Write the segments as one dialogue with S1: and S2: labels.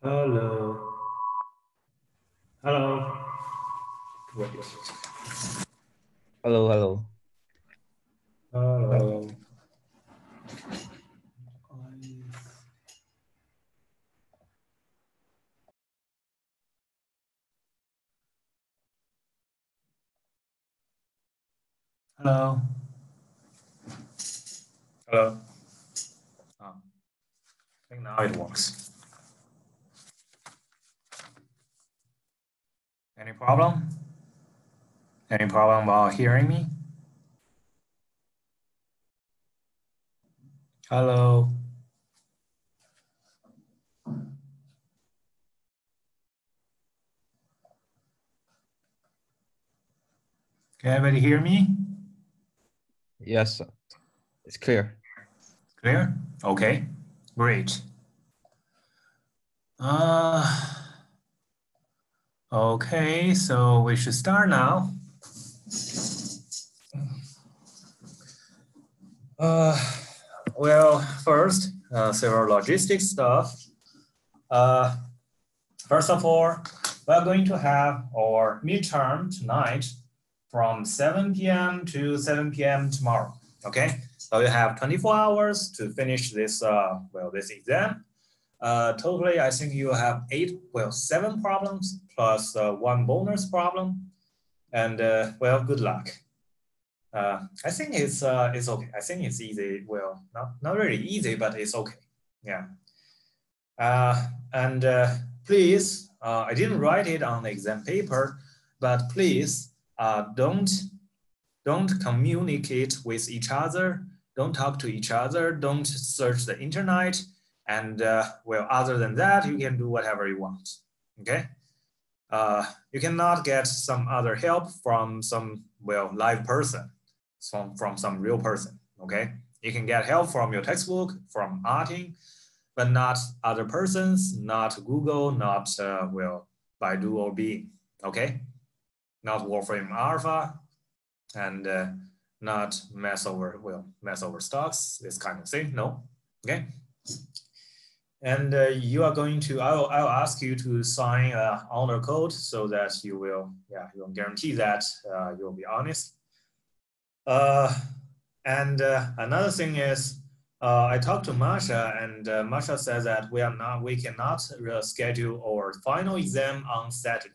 S1: Hello. Hello. Wait.
S2: Hello, hello.
S1: Hello. Hello. Hello. Oh, I think now it works. Any problem? Any problem while hearing me? Hello. Can everybody hear me?
S2: Yes, it's clear.
S1: Clear? Okay, great. Uh, okay, so we should start now. Uh, well, first, uh, several logistics stuff. Uh, first of all, we're going to have our midterm tonight from 7 p.m. to 7 p.m. tomorrow. Okay, so you have 24 hours to finish this uh, well this exam. Uh, totally, I think you have eight well seven problems plus uh, one bonus problem, and uh, well, good luck. Uh, I think it's uh, it's okay. I think it's easy. Well, not not really easy, but it's okay. Yeah. Uh, and uh, please, uh, I didn't write it on the exam paper, but please uh, don't don't communicate with each other. Don't talk to each other. Don't search the internet. And uh, well, other than that, you can do whatever you want. Okay. Uh, you cannot get some other help from some well live person from, from some real person, okay? You can get help from your textbook, from Artin, but not other persons, not Google, not, uh, well, Baidu or Bing, okay? Not Wolfram Alpha, and uh, not mess over, well, mess over stocks, this kind of thing, no, okay? And uh, you are going to, I'll, I'll ask you to sign a honor code so that you will, yeah, you'll guarantee that uh, you'll be honest uh, and uh, another thing is, uh, I talked to Masha, and uh, Masha says that we are not, we cannot schedule our final exam on Saturday.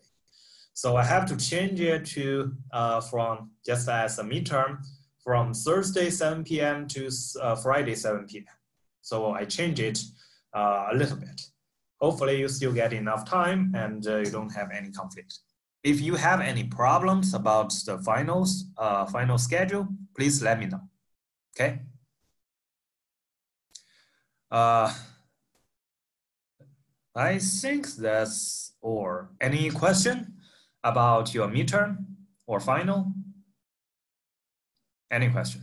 S1: So I have to change it to uh, from just as a midterm from Thursday 7 p.m. to uh, Friday 7 p.m. So I change it a little bit. Hopefully you still get enough time and you don't have any conflict. If you have any problems about the finals, uh, final schedule, please let me know. Okay. Uh, I think that's all. Any question about your midterm or final? Any question?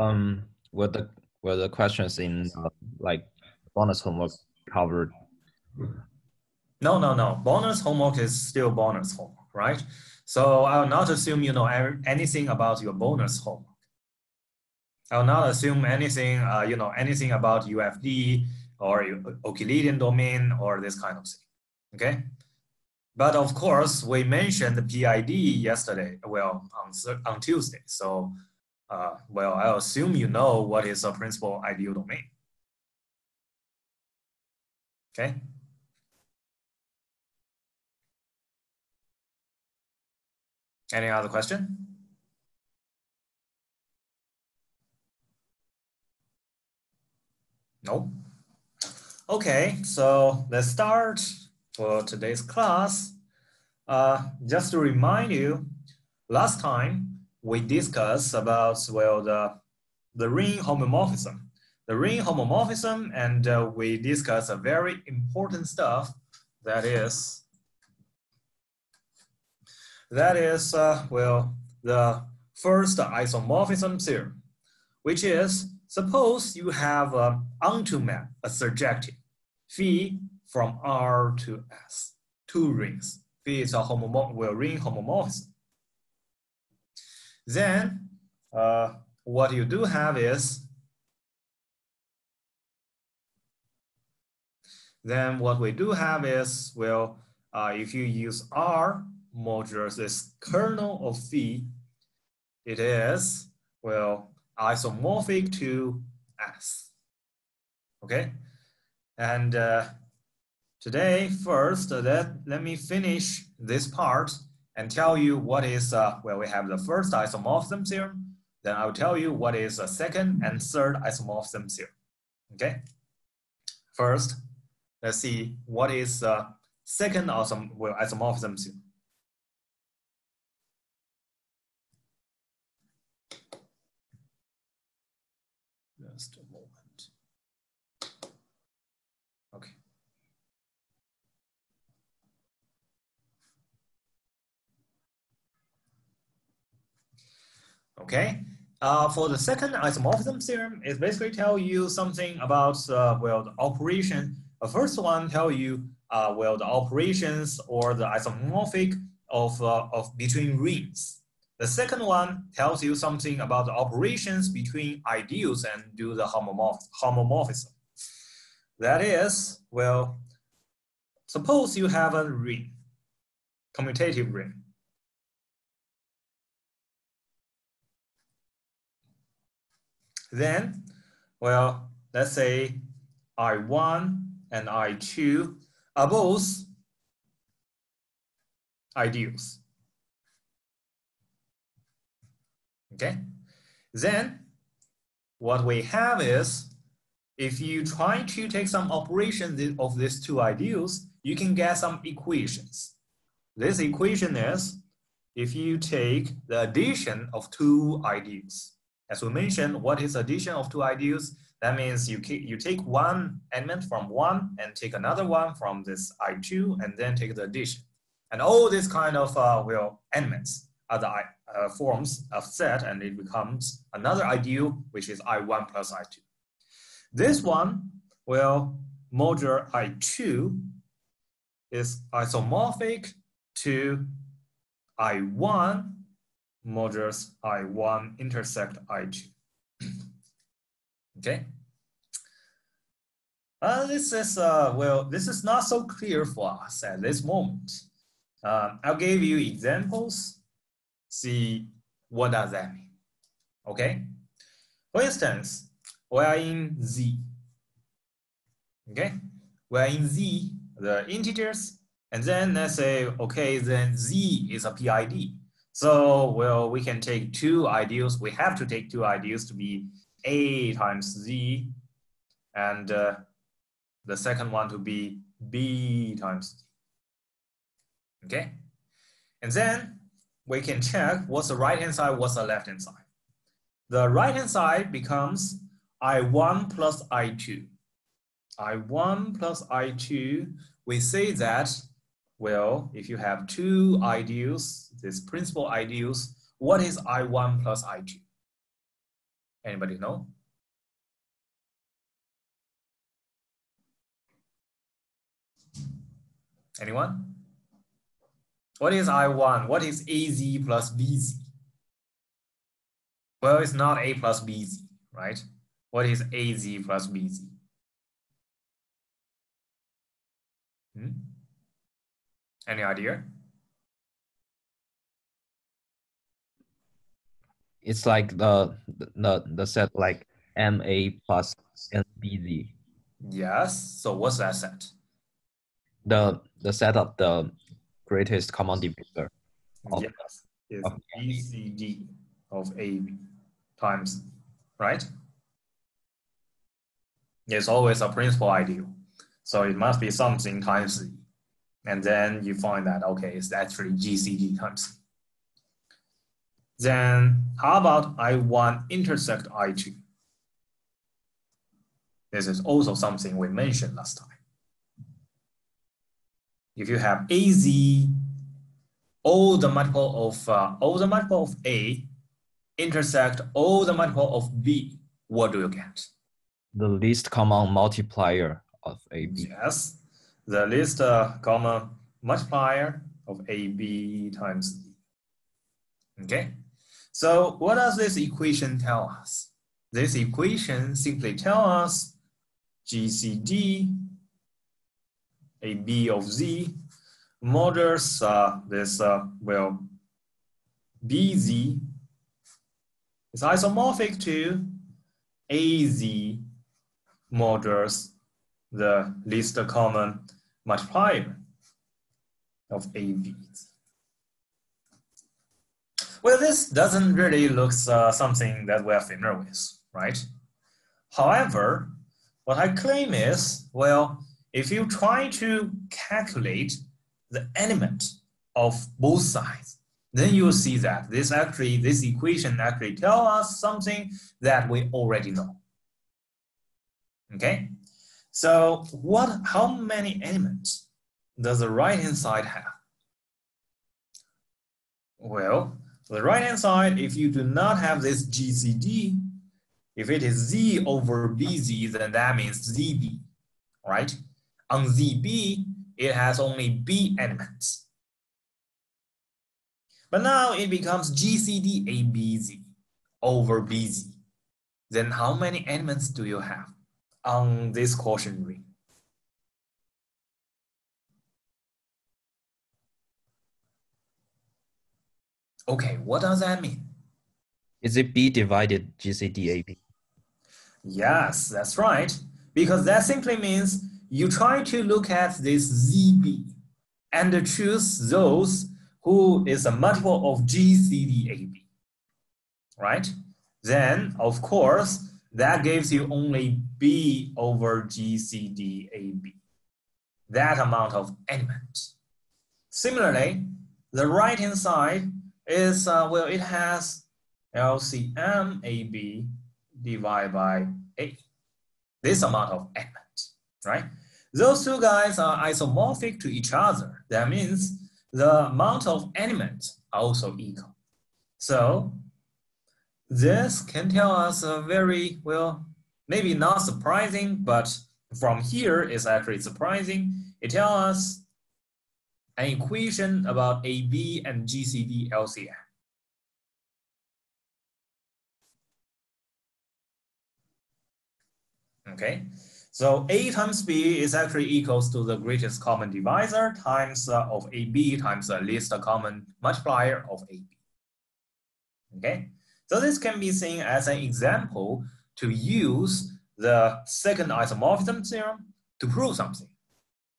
S2: Um, with the were the questions in uh, like bonus homework covered?
S1: No, no, no. Bonus homework is still bonus homework, right? So I will not assume you know anything about your bonus homework. I will not assume anything, uh, you know, anything about UFD or Euclidean domain or this kind of thing. Okay. But of course, we mentioned the PID yesterday, well, on, on Tuesday. So uh, well, I assume you know what is a principal ideal domain. Okay. Any other question? No? Okay, so let's start for today's class. Uh, just to remind you, last time we discuss about, well, the, the ring homomorphism. The ring homomorphism, and uh, we discuss a very important stuff that is, that is, uh, well, the first isomorphism theorem, which is, suppose you have an onto map, a surjective, phi from R to S, two rings. Phi is a homomorph, well, ring homomorphism. Then uh, what you do have is, then what we do have is, well, uh, if you use R modulus this kernel of phi, it is, well, isomorphic to S. Okay, and uh, today first uh, let, let me finish this part and tell you what is, uh, well, we have the first isomorphism theorem, then I'll tell you what is the second and third isomorphism theorem, okay? First, let's see what is the second isom well, isomorphism theorem. Just a moment. Okay. Okay. Uh, for the second isomorphism theorem, it basically tell you something about uh, well the operation. The first one tell you uh, well the operations or the isomorphic of uh, of between rings. The second one tells you something about the operations between ideals and do the homomorph homomorphism. That is, well, suppose you have a ring, commutative ring. Then, well, let's say I1 and I2 are both ideals. Okay, then what we have is if you try to take some operations of these two ideals, you can get some equations. This equation is if you take the addition of two ideals. As we mentioned, what is addition of two ideals? That means you, you take one element from one and take another one from this I2 and then take the addition. And all these kind of uh, well elements are the uh, forms of set and it becomes another ideal, which is I1 plus I2. This one will module I2 is isomorphic to I1 modulus I1 intersect I2. okay. Uh, this is, uh, well, this is not so clear for us at this moment. Uh, I'll give you examples see what does that mean. Okay. For instance, we are in Z. Okay. We are in Z, the integers, and then let's say, okay, then Z is a PID. So, well, we can take two ideals. We have to take two ideals to be A times Z, and uh, the second one to be B times Z. Okay. And then we can check what's the right-hand side, what's the left-hand side. The right-hand side becomes I1 plus I2. I1 plus I2, we say that, well, if you have two ideals, these principal ideals, what is I1 plus I2? Anybody know? Anyone? What is I1? What is AZ plus BZ? Well, it's not A plus BZ, right? What is AZ plus BZ? Hmm? Any idea?
S2: It's like the the the set like MA plus NBZ.
S1: Yes. So what's that set?
S2: The the set of the greatest common divisor.
S1: Of, yes, is GCD of AB times, right? It's always a principal ideal. So it must be something times Z. And then you find that, okay, it's actually GCD times. Then how about I1 intersect I2? This is also something we mentioned last time if you have AZ, all the multiple of uh, all the multiple of A intersect all the multiple of B, what do you get?
S2: The least common multiplier of AB.
S1: Yes, the least uh, common multiplier of AB times D. Okay, So what does this equation tell us? This equation simply tell us GCD AB of Z models uh, this, uh, well, BZ is isomorphic to AZ models the least common multiplier of AB. Well, this doesn't really look uh, something that we're familiar with, right? However, what I claim is, well, if you try to calculate the element of both sides, then you will see that this actually, this equation actually tell us something that we already know. Okay, so what, how many elements does the right-hand side have? Well, the right-hand side, if you do not have this GCD, if it is Z over BZ, then that means ZB, right? On ZB, it has only B elements. But now it becomes GCD ABZ over BZ. Then how many elements do you have on this quotient ring? Okay, what does that mean?
S2: Is it B divided GCD AB?
S1: Yes, that's right. Because that simply means you try to look at this ZB and choose those who is a multiple of GCDAB, right? Then, of course, that gives you only B over GCDAB, that amount of elements. Similarly, the right-hand side is, uh, well, it has LCM AB divided by A, this amount of elements, right? Those two guys are isomorphic to each other. That means the amount of elements are also equal. So this can tell us a very, well, maybe not surprising, but from here is actually surprising. It tells us an equation about AB and GCD LCM. Okay, so A times B is actually equals to the greatest common divisor times uh, of AB times the least common multiplier of AB. Okay, so this can be seen as an example to use the second isomorphism theorem to prove something.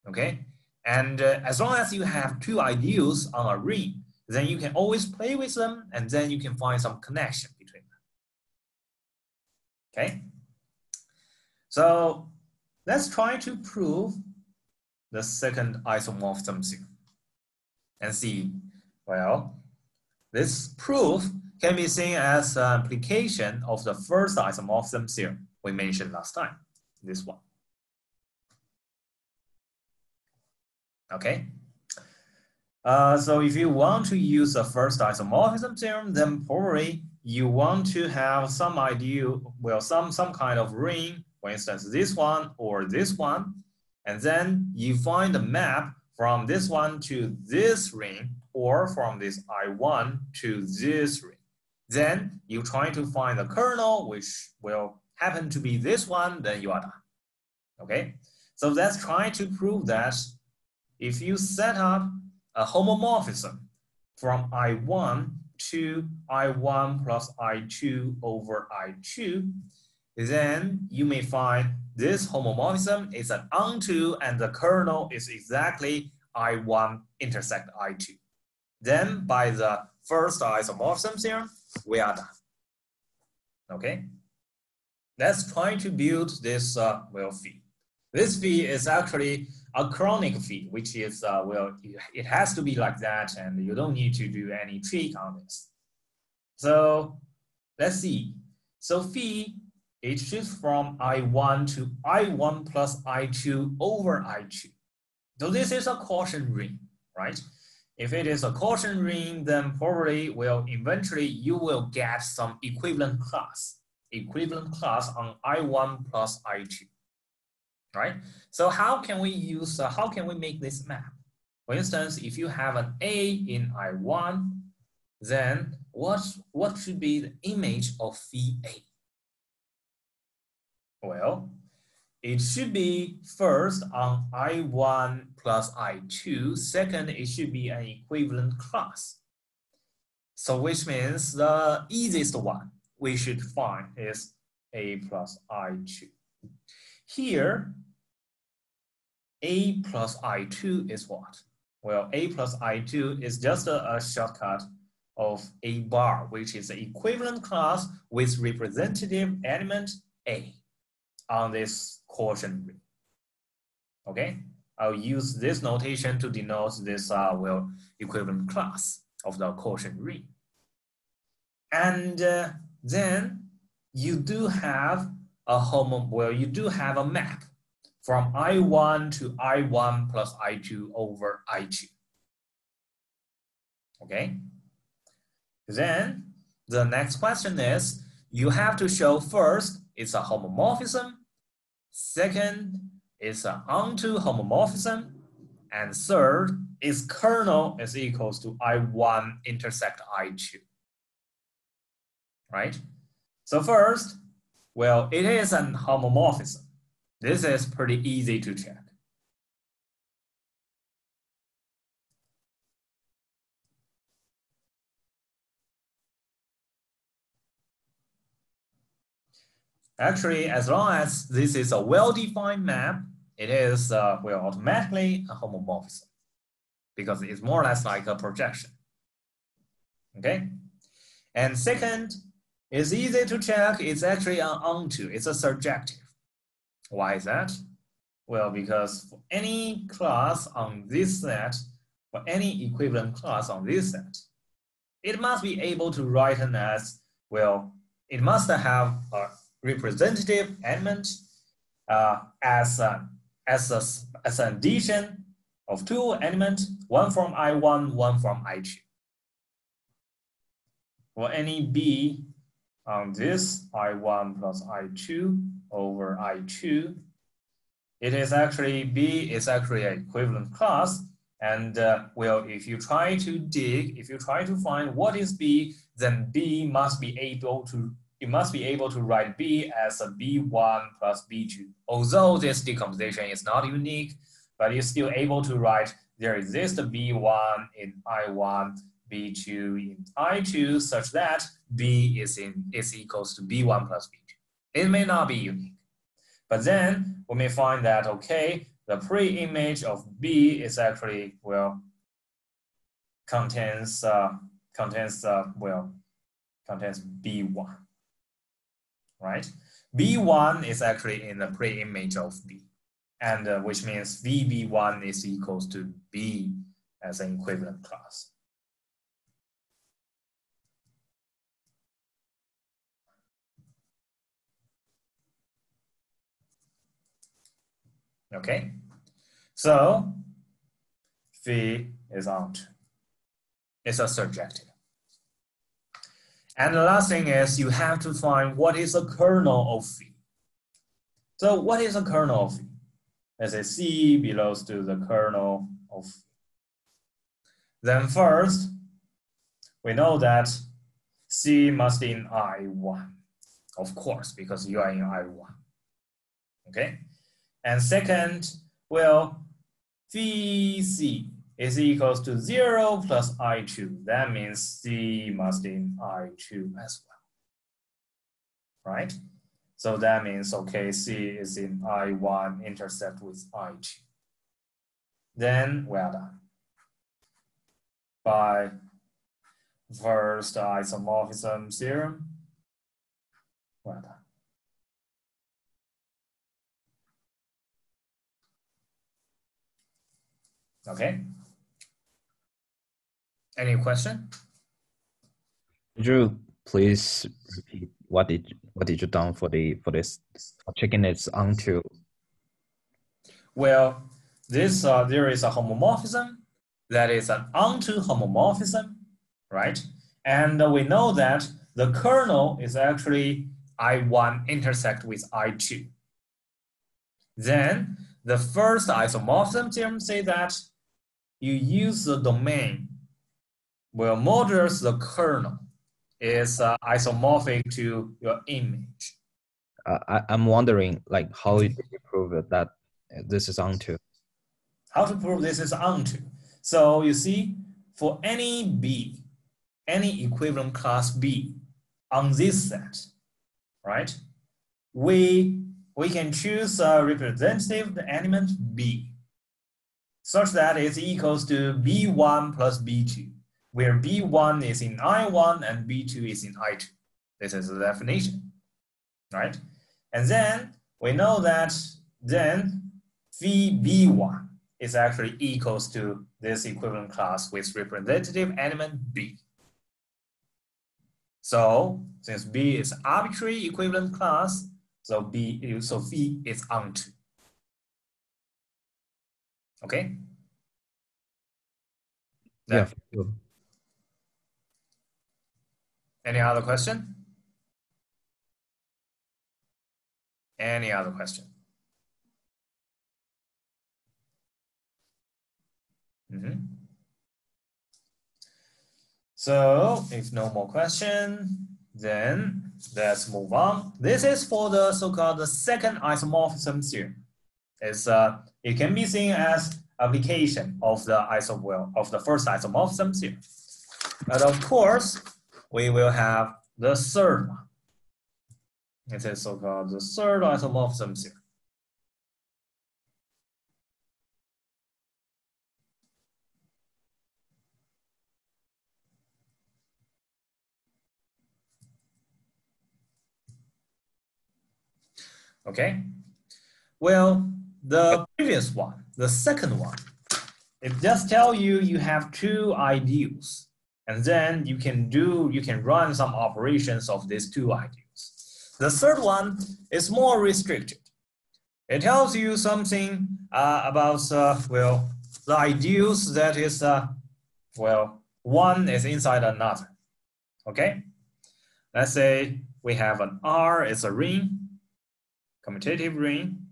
S1: Okay, and uh, as long as you have two ideals on a ring, then you can always play with them and then you can find some connection between them. Okay, so Let's try to prove the second isomorphism theorem and see, well, this proof can be seen as an application of the first isomorphism theorem we mentioned last time, this one. Okay. Uh, so if you want to use the first isomorphism theorem, then probably you want to have some idea, well, some, some kind of ring for instance, this one or this one, and then you find a map from this one to this ring or from this I1 to this ring. Then you try to find the kernel, which will happen to be this one, then you are done. Okay, so that's trying to prove that if you set up a homomorphism from I1 to I1 plus I2 over I2, then you may find this homomorphism is an onto and the kernel is exactly I1 intersect I2. Then by the first isomorphism theorem, we are done. Okay, let's try to build this uh, well phi. This phi is actually a canonical phi, which is, uh, well, it has to be like that and you don't need to do any trick on this. So let's see. So phi it shifts from I1 to I1 plus I2 over I2. So this is a quotient ring, right? If it is a quotient ring, then probably will eventually you will get some equivalent class, equivalent class on I1 plus I2, right? So how can we use, uh, how can we make this map? For instance, if you have an A in I1, then what, what should be the image of phi A? Well, it should be first on I1 plus I2. Second, it should be an equivalent class. So which means the easiest one we should find is A plus I2. Here, A plus I2 is what? Well, A plus I2 is just a, a shortcut of A bar, which is the equivalent class with representative element A on this quotient. Okay, I'll use this notation to denote this uh, well equivalent class of the quotient ring. And uh, then you do have a homo, well, you do have a map from I1 to I1 plus I2 over I2. Okay? Then the next question is, you have to show first it's a homomorphism, second is uh, an onto homomorphism, and third is kernel is equals to I1 intersect I2. Right? So first, well, it is an homomorphism. This is pretty easy to check. Actually, as long as this is a well-defined map, it is, uh, well, automatically a homomorphism because it's more or less like a projection. Okay? And second, it's easy to check, it's actually an onto, it's a surjective. Why is that? Well, because for any class on this set, for any equivalent class on this set, it must be able to write it as, well, it must have a representative element uh, as, a, as, a, as an addition of two elements, one from I1, one from I2. For any B on this I1 plus I2 over I2. It is actually, B is actually an equivalent class. And uh, well, if you try to dig, if you try to find what is B, then B must be able to, you must be able to write B as a B1 plus B2. Although this decomposition is not unique, but you're still able to write there exists a B1 in I1 B2 in I2 such that B is in is equals to B1 plus B2. It may not be unique. But then we may find that, okay, the pre-image of B is actually, well, contains, uh, contains, uh, well, contains B1, right? B1 is actually in the pre-image of B, and uh, which means phi B1 is equals to B as an equivalent class. Okay, so phi is out. It's a surjective. And the last thing is you have to find what is the kernel of phi. So what is the kernel of phi? Let's say C belongs to the kernel of phi. Then first, we know that C must be in I1, of course, because you are in I1. Okay, and second, well, phi C is equals to 0 plus I2. That means C must be in I2 as well, right? So that means, okay, C is in I1 intersect with I2. Then we are done. By first isomorphism theorem, well done. Okay. Any question?
S2: Drew, please repeat what did what did you done for the for this checking its onto?
S1: Well, this uh, there is a homomorphism that is an onto homomorphism, right? And uh, we know that the kernel is actually I1 intersect with I2. Then the first isomorphism theorem say that you use the domain will modulus the kernel is uh, isomorphic to your image.
S2: Uh, I, I'm wondering, like, how did you prove that this is onto?
S1: How to prove this is onto? So you see, for any B, any equivalent class B on this set, right? We we can choose a representative the element B such that it's equals to B1 plus B2, where B1 is in I1 and B2 is in I2. This is the definition, right? And then we know that then phi B1 is actually equals to this equivalent class with representative element B. So since B is arbitrary equivalent class, so B so phi is onto. Okay.
S2: Yeah.
S1: Any other question? Any other question? Mm -hmm. So if no more question, then let's move on. This is for the so-called the second isomorphism theorem. It's uh, it can be seen as application of the iso well, of the first isomorphism theorem. But of course, we will have the third one. It is so-called the third isomorphism theorem. Okay, well, the previous one, the second one, it just tell you you have two ideals, and then you can do, you can run some operations of these two ideals. The third one is more restricted. It tells you something uh, about, uh, well, the ideals that is, uh, well, one is inside another, okay? Let's say we have an R it's a ring, commutative ring.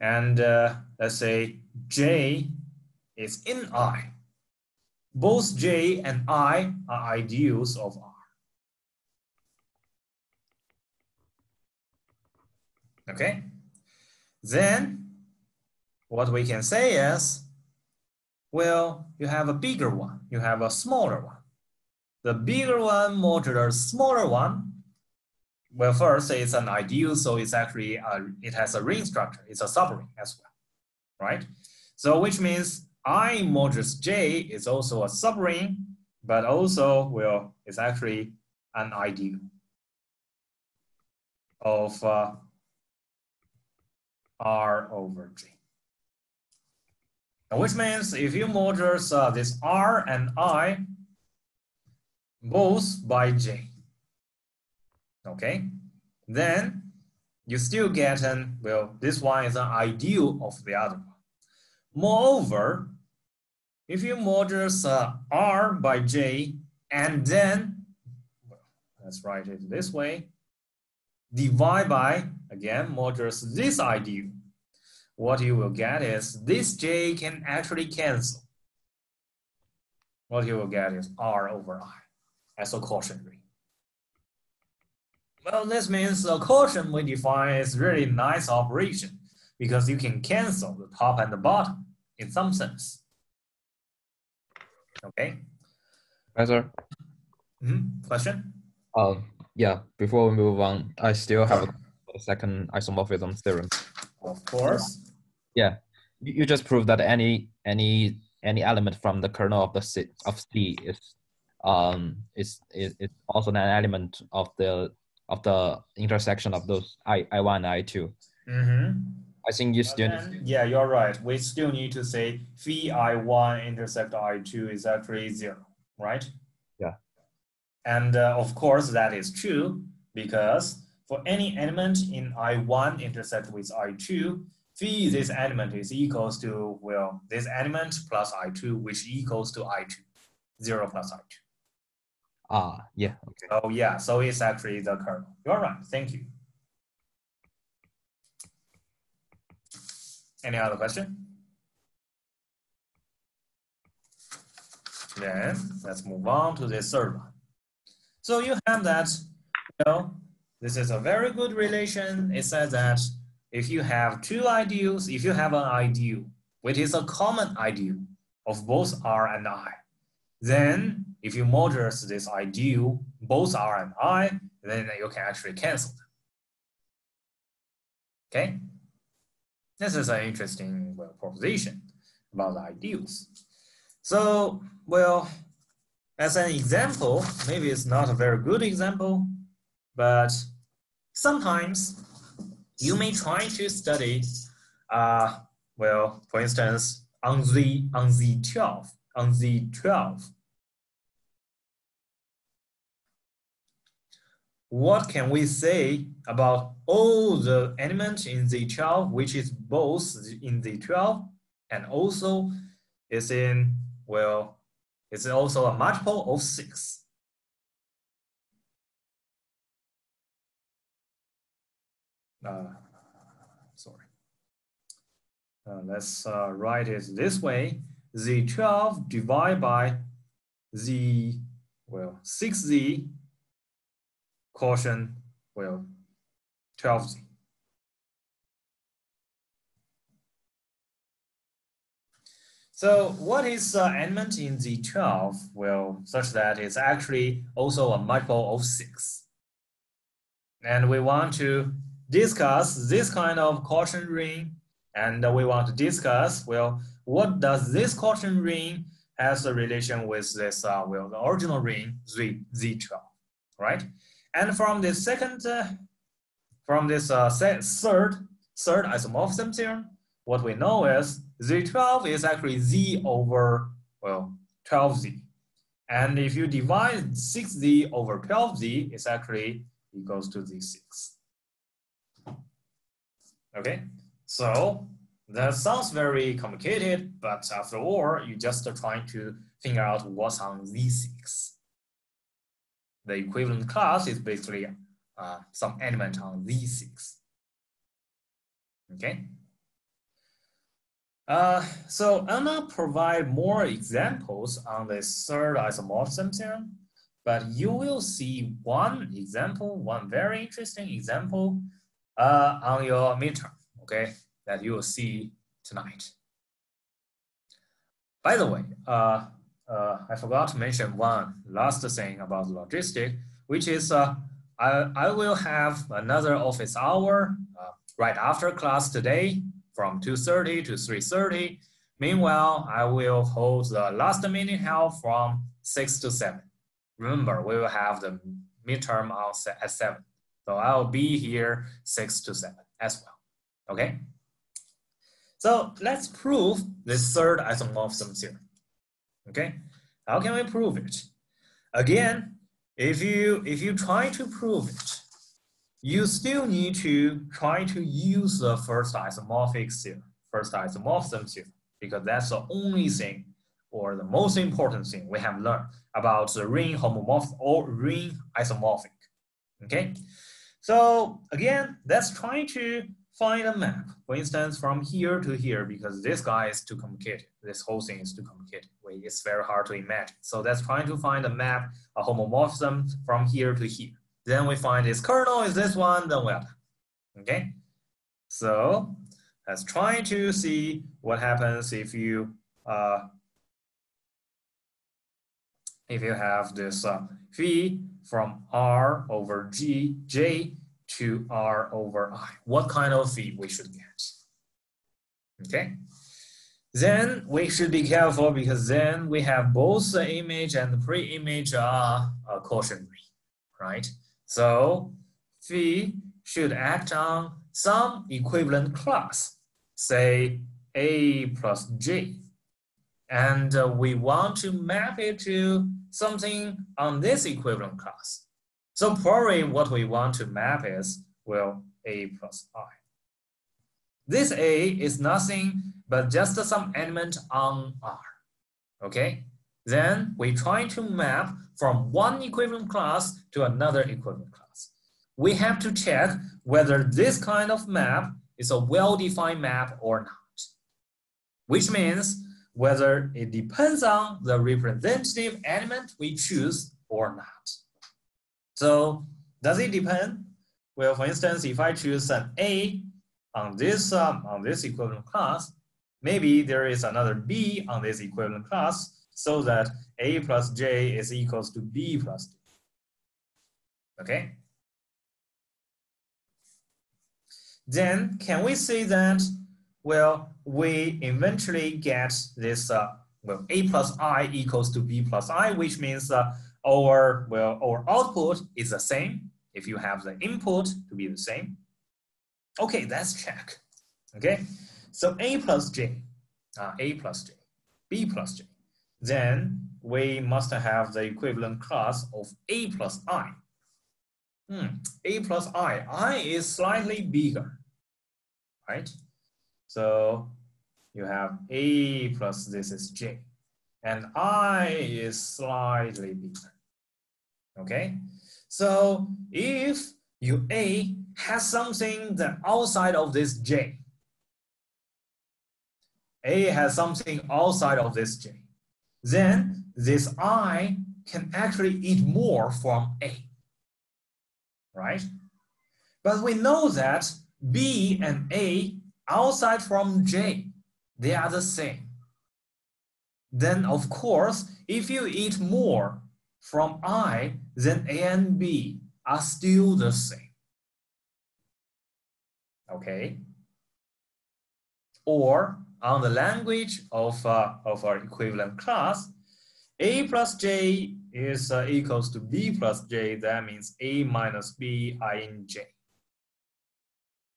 S1: And uh, let's say J is in I. Both J and I are ideals of R. Okay? Then what we can say is, well, you have a bigger one, you have a smaller one. The bigger one modular the smaller one well, first it's an ideal, so it's actually a, it has a ring structure. It's a subring as well, right? So which means I modulus J is also a subring, but also well, it's actually an ideal of uh, R over J. Now, Which means if you modulus uh, this R and I both by J, okay? Then you still get an, well, this one is an ideal of the other one. Moreover, if you modulus uh, R by J and then, let's write it this way, divide by, again, modulus this ideal, what you will get is this J can actually cancel. What you will get is R over I as a quotient ring. Well, this means the quotient we define is really nice operation because you can cancel the top and the bottom in some sense. Okay.
S2: Professor.
S1: Mm -hmm. Question?
S2: Uh, yeah, before we move on, I still have a second isomorphism theorem.
S1: Of course.
S2: Yeah, you, you just proved that any any any element from the kernel of the C, of C is um is, is is also an element of the of the intersection of those I, I1 I2.
S1: Mm-hmm.
S2: I think you still
S1: then, Yeah, you're right. We still need to say phi I1 intersect I2 is actually zero, right?
S2: Yeah.
S1: And uh, of course, that is true because for any element in I1 intersect with I2, phi this element is equals to, well, this element plus I2, which equals to I2, zero plus I2.
S2: Ah, yeah. Okay.
S1: Oh, yeah. So it's actually the kernel. You're right. Thank you. Any other question? Then let's move on to the third one. So you have that, well, this is a very good relation. It says that if you have two ideals, if you have an ideal, which is a common ideal of both R and I, then if you modulus this ideal, both R and I, then you can actually cancel them. Okay? This is an interesting well, proposition about the ideals. So, well, as an example, maybe it's not a very good example, but sometimes you may try to study, uh, well, for instance, on the on the 12, on the 12. What can we say about all the elements in the 12, which is both in the 12 and also is in, well, it's also a multiple of six. Uh, sorry. Uh, let's uh, write it this way. The 12 divided by the, well, 6z quotient, well, 12z. So what is the element in Z12? Well, such that it's actually also a multiple of six. And we want to discuss this kind of quotient ring and we want to discuss, well, what does this quotient ring has a relation with this, uh, well, the original ring Z, Z12, right? And from the second, uh, from this uh, third, third isomorphism theorem, what we know is Z12 is actually Z over, well, 12Z. And if you divide 6Z over 12Z, it's actually equals to Z6. Okay, so that sounds very complicated, but after all, you're just trying to figure out what's on Z6. The equivalent class is basically uh, some element on Z6. Okay. Uh, so gonna provide more examples on this third isomorphism theorem, but you will see one example, one very interesting example uh, on your midterm, okay, that you will see tonight. By the way, uh, uh, I forgot to mention one last thing about logistic, which is uh, I, I will have another office hour uh, right after class today from 2.30 to 3.30. Meanwhile, I will hold the last minute help from 6 to 7. Remember, we will have the midterm at 7. So I'll be here 6 to 7 as well. Okay? So let's prove this third isomorphism theorem. Okay? How can we prove it? Again, if you if you try to prove it, you still need to try to use the first isomorphic theorem, first isomorphism theorem, because that's the only thing or the most important thing we have learned about the ring homomorphic or ring isomorphic. Okay, so again, let's try to find a map, for instance, from here to here, because this guy is too complicated. This whole thing is too complicated. It's very hard to imagine. So let's try to find a map, a homomorphism from here to here. Then we find its kernel is this one, then we're done. Okay? So let's try to see what happens if you uh, if you have this uh, phi from R over G, J to R over I. What kind of phi we should get? Okay? Then we should be careful because then we have both the image and the pre-image are a quotient ring, right? So phi should act on some equivalent class, say A plus J. And uh, we want to map it to something on this equivalent class. So probably what we want to map is, well, A plus I. This A is nothing but just some element on R, okay? Then we try to map from one equivalent class to another equivalent class. We have to check whether this kind of map is a well-defined map or not. Which means whether it depends on the representative element we choose or not. So does it depend? Well, for instance, if I choose an A on this um, on this equivalent class, maybe there is another B on this equivalent class so that A plus J is equals to B plus D. Okay? Then can we say that, well, we eventually get this, uh, well, A plus I equals to B plus I, which means uh, our, well, our output is the same if you have the input to be the same. Okay, let's check. Okay, so A plus J, uh, A plus J, B plus J. Then we must have the equivalent class of A plus I. Hmm, A plus I, I is slightly bigger, right? So you have A plus this is J, and I is slightly bigger, okay? So if you A has something that outside of this J, A has something outside of this J, then this I can actually eat more from A, right? But we know that B and A outside from J, they are the same. Then of course, if you eat more from I, then A and B are still the same. Okay? Or on the language of, uh, of our equivalent class, A plus J is uh, equals to B plus J. That means A minus B I in J.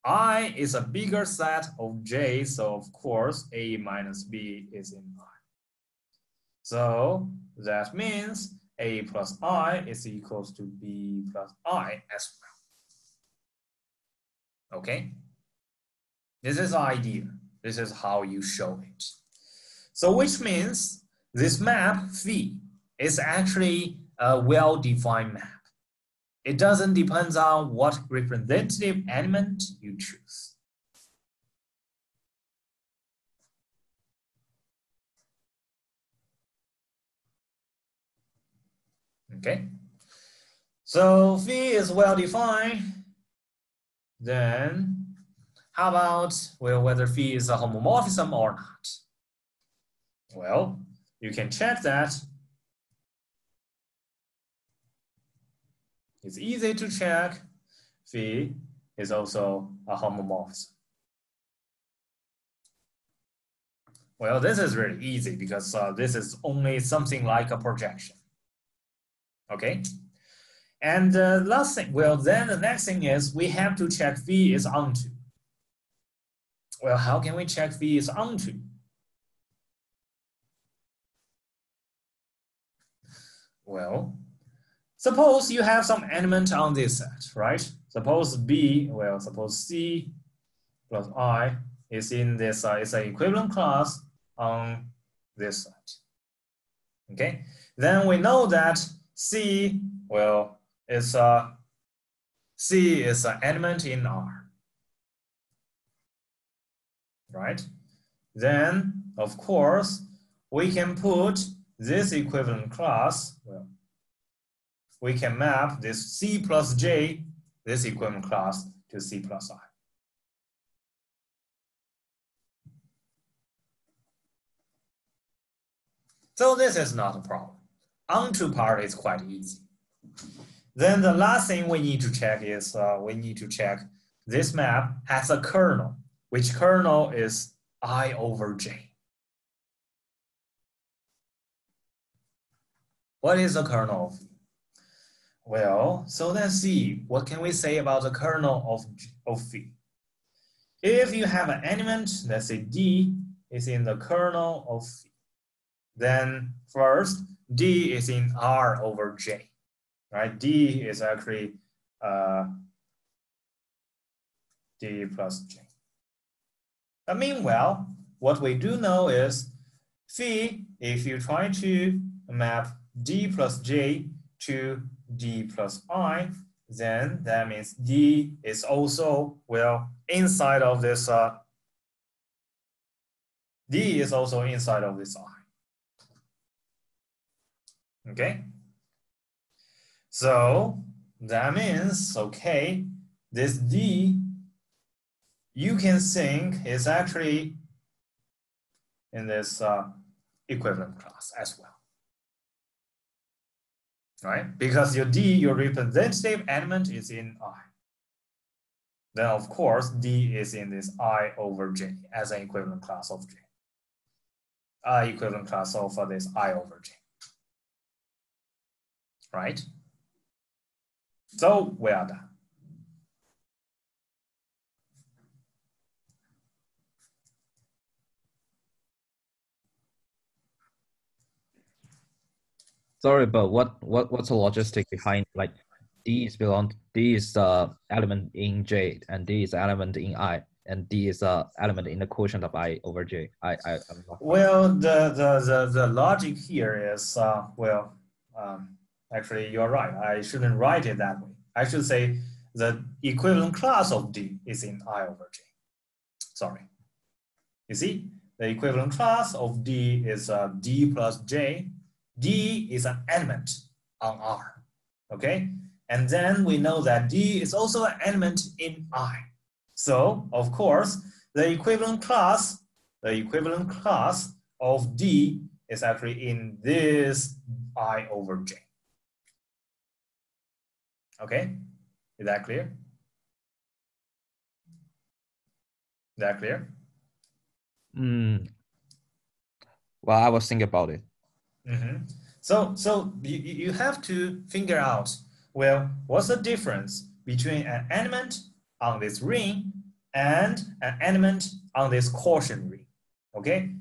S1: I is a bigger set of J, so of course A minus B is in I. So that means a plus i is equals to b plus i as well. Okay? This is the idea. This is how you show it. So which means this map phi is actually a well-defined map. It doesn't depend on what representative element you choose. Okay. So phi is well defined. Then how about well whether phi is a homomorphism or not? Well, you can check that. It's easy to check. Phi is also a homomorphism. Well, this is really easy because uh, this is only something like a projection. Okay. And the uh, last thing, well, then the next thing is we have to check phi is onto. Well, how can we check phi is onto? Well, suppose you have some element on this set, right? Suppose B, well, suppose C plus I is in this, uh, it's an equivalent class on this set. Okay, then we know that C, well, is a, C is an element in R, right? Then, of course, we can put this equivalent class, well, we can map this C plus J, this equivalent class to C plus I. So this is not a problem onto part is quite easy. Then the last thing we need to check is uh, we need to check this map has a kernel, which kernel is I over J. What is the kernel of? Well, so let's see, what can we say about the kernel of, of phi? If you have an element, let's say D is in the kernel of phi, then first D is in R over J, right? D is actually uh, D plus J. But meanwhile, what we do know is phi, if you try to map D plus J to D plus I, then that means D is also, well, inside of this uh, D is also inside of this I. Okay. So that means, okay, this D you can think is actually in this uh, equivalent class as well. Right? Because your D, your representative element is in I. Then of course, D is in this I over J as an equivalent class of J. I equivalent class of this I over J. Right? So we are done.
S2: Sorry, but what what what's the logistic behind like D is belong D is the element in J and D is element in I and D is a element in the quotient of I over J. I I I'm
S1: not well the the the, the logic here is uh, well um, actually you're right. I shouldn't write it that way. I should say the equivalent class of D is in I over J. Sorry. You see, the equivalent class of D is uh, D plus J D is an element on R, okay? And then we know that D is also an element in I. So of course, the equivalent class, the equivalent class of D is actually in this I over J. Okay, is that clear? Is that clear?
S2: Mm. Well, I was thinking about it.
S1: Mm-hmm. So, so you, you have to figure out, well, what's the difference between an element on this ring and an element on this quotient ring, okay?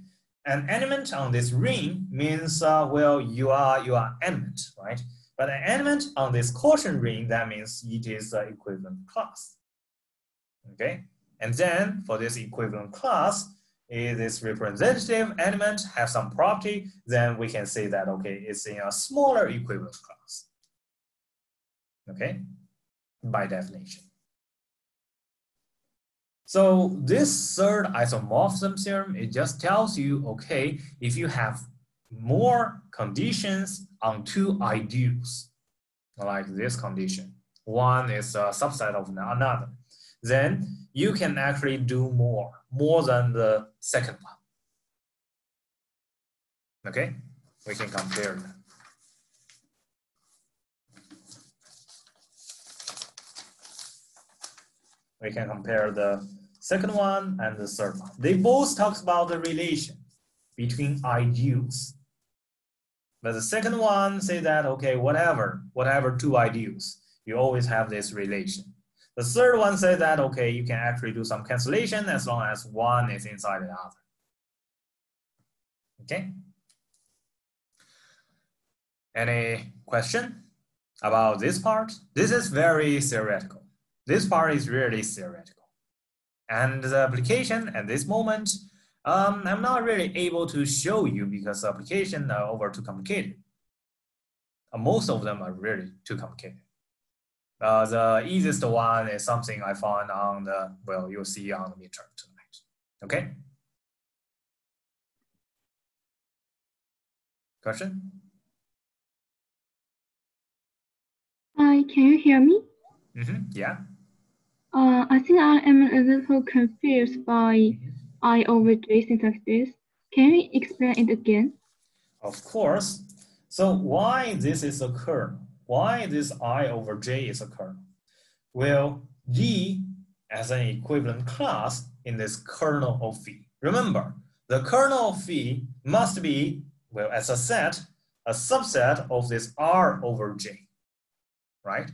S1: An element on this ring means, uh, well, you are, you are element, right? But an element on this quotient ring, that means it is the equivalent class, okay? And then for this equivalent class, if this representative element have some property, then we can say that, okay, it's in a smaller equivalent class. Okay, by definition. So this third isomorphism theorem, it just tells you, okay, if you have more conditions on two ideals, like this condition, one is a subset of another, then you can actually do more, more than the second one. Okay, we can compare that. We can compare the second one and the third one. They both talk about the relation between ideals. But the second one say that, okay, whatever, whatever two ideals, you always have this relation. The third one says that, okay, you can actually do some cancellation as long as one is inside the other. Okay. Any question about this part? This is very theoretical. This part is really theoretical. And the application at this moment, um, I'm not really able to show you because the application are over too complicated. Uh, most of them are really too complicated. Uh, the easiest one is something I found on the, well, you'll see on the midterm tonight. Okay? Question?
S3: Hi, can you hear me?
S1: Mm -hmm. Yeah.
S3: Uh, I think I am a little confused by mm -hmm. I over J syntax this. Can you explain it again?
S1: Of course. So why this is a kernel? why this I over J is a kernel? Well, D as an equivalent class in this kernel of phi. Remember, the kernel of phi must be, well, as a set, a subset of this R over J, right?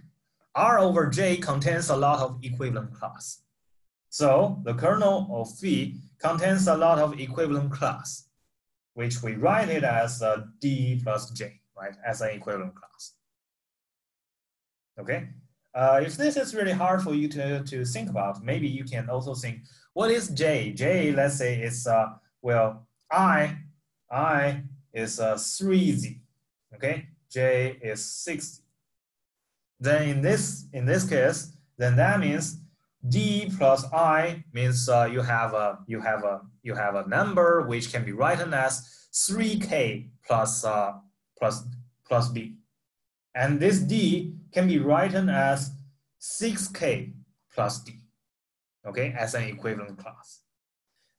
S1: R over J contains a lot of equivalent class. So the kernel of phi contains a lot of equivalent class, which we write it as a D plus J, right, as an equivalent class okay? Uh, if this is really hard for you to, to think about, maybe you can also think, what is J? J, let's say it's, uh, well, I, I is uh, 3Z, okay? J is 6Z. Then in this, in this case, then that means d plus i means uh, you have a you have a you have a number which can be written as 3k plus uh, plus plus b, and this d can be written as 6k plus d, okay, as an equivalent class.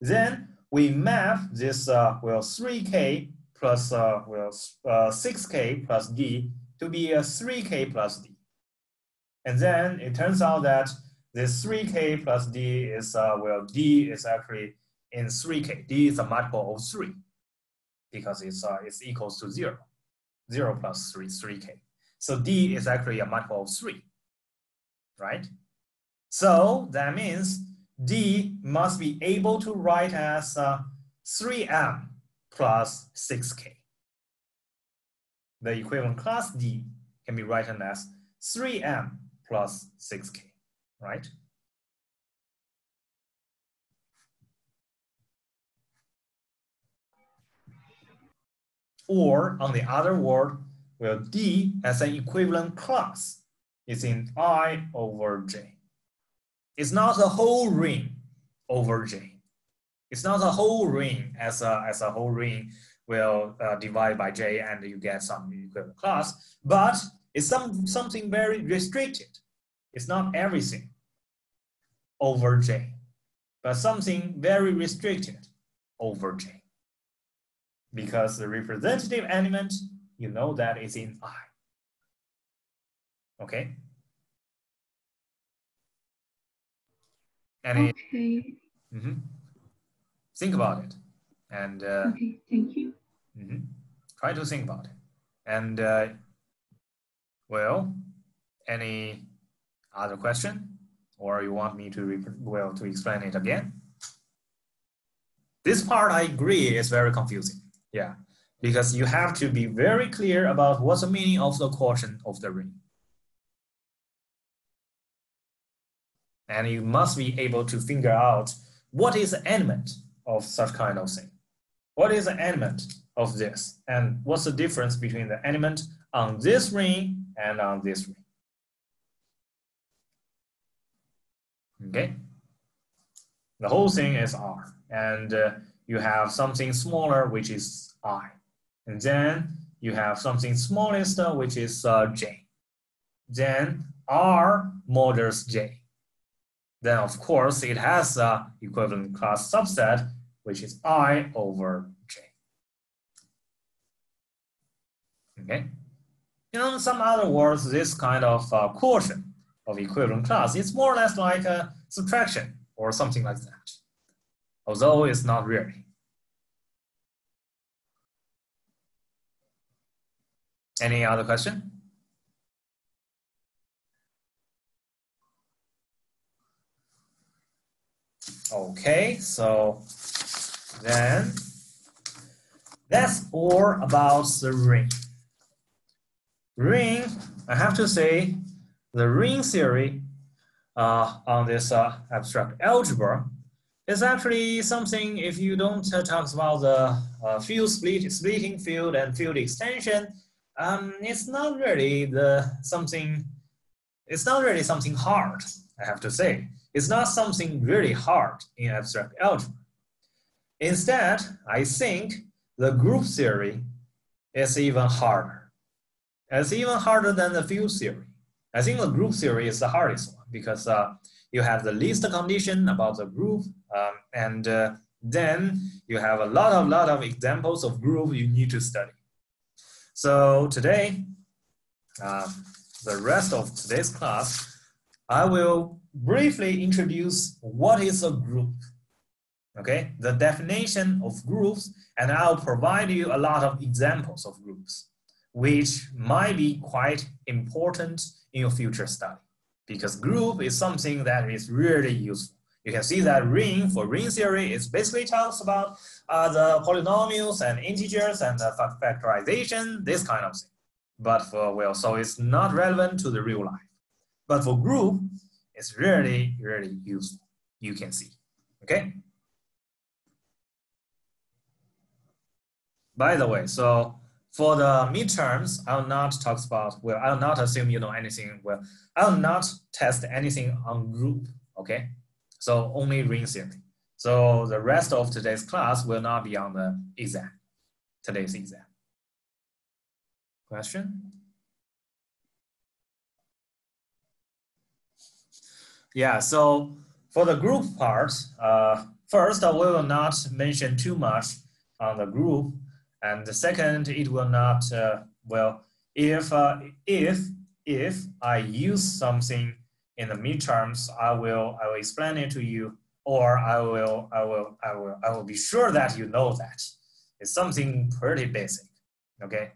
S1: Then we map this uh, well 3k plus uh, well uh, 6k plus d to be a 3k plus d. And then it turns out that this 3k plus d is, uh, well, d is actually in 3k. d is a multiple of 3 because it's, uh, it's equals to 0. 0 plus 3, 3k. So d is actually a multiple of 3, right? So that means D must be able to write as uh, 3m plus 6k. The equivalent class D can be written as 3m plus 6k, right? Or on the other word, well, D as an equivalent class is in I over J. It's not the whole ring over J. It's not the whole ring as a, as a whole ring will uh, divide by J and you get some equivalent class, but it's some, something very restricted. It's not everything over J, but something very restricted over J. Because the representative element, you know that is in I. Okay? Any?
S3: Okay.
S1: Mm -hmm. Think about it, and uh,
S3: okay. Thank you.
S1: Mm -hmm. Try to think about it, and uh, well, any other question, or you want me to well to explain it again? This part I agree is very confusing. Yeah, because you have to be very clear about what's the meaning of the quotient of the ring. and you must be able to figure out what is the element of such kind of thing. What is the element of this? And what's the difference between the element on this ring and on this ring? Okay? The whole thing is R. And uh, you have something smaller, which is I. And then you have something smallest, which is uh, J. Then R models J then of course it has a equivalent class subset, which is I over J. Okay. In some other words, this kind of uh, quotient of equivalent class It's more or less like a subtraction or something like that, although it's not really. Any other question? Okay, so then that's all about the ring. Ring, I have to say, the ring theory uh, on this uh, abstract algebra is actually something if you don't uh, talk about the uh, field split, splitting field and field extension, um, it's not really the something, it's not really something hard, I have to say. It's not something really hard in abstract algebra. Instead, I think the group theory is even harder. It's even harder than the field theory. I think the group theory is the hardest one because uh, you have the least condition about the group, um, and uh, then you have a lot of lot of examples of group you need to study. So today, uh, the rest of today's class, I will briefly introduce what is a group. Okay, the definition of groups, and I'll provide you a lot of examples of groups, which might be quite important in your future study. Because group is something that is really useful. You can see that ring for ring theory is basically talks about uh, the polynomials and integers and the factorization, this kind of thing. But for, well, so it's not relevant to the real life. But for group, it's really, really useful. You can see, okay? By the way, so for the midterms, I'll not talk about, well, I'll not assume you know anything. Well, I'll not test anything on group okay? So only ring theory. So the rest of today's class will not be on the exam, today's exam. Question? Yeah, so for the group part, uh, first, uh, we will not mention too much on the group. And the second, it will not, uh, well, if, uh, if, if I use something in the midterms, I will, I will explain it to you, or I will, I will, I will, I will be sure that you know that. It's something pretty basic, okay?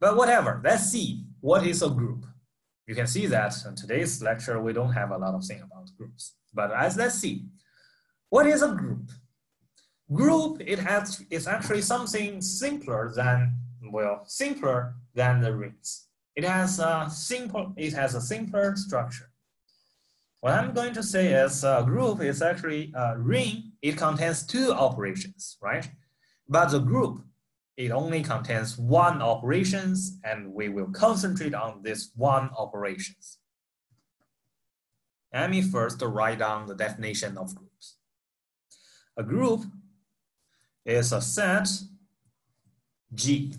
S1: But whatever, let's see, what is a group? You can see that in today's lecture, we don't have a lot of thing about groups. But as let's see, what is a group? Group, it has, is actually something simpler than, well, simpler than the rings. It has a simple, it has a simpler structure. What I'm going to say is a group is actually a ring. It contains two operations, right? But the group it only contains one operations and we will concentrate on this one operations. Let me first write down the definition of groups. A group is a set G,